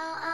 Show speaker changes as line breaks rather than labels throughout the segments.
Oh,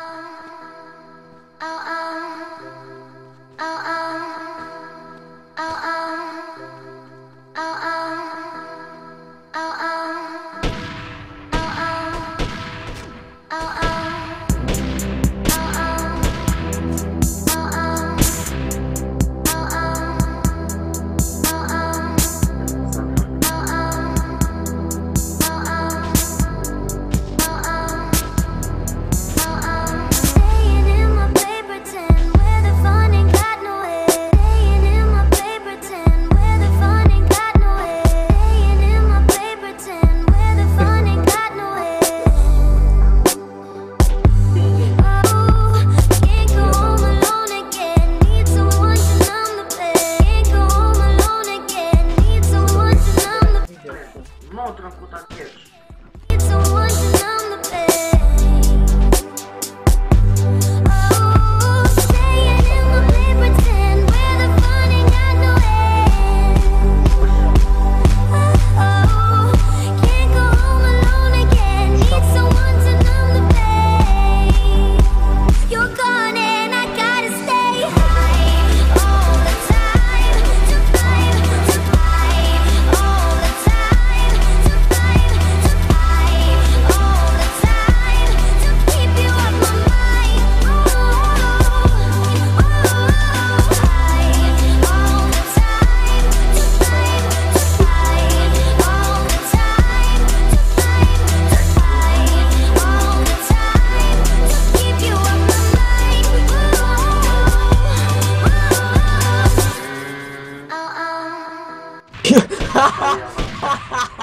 encontram, puta Ha ha ha!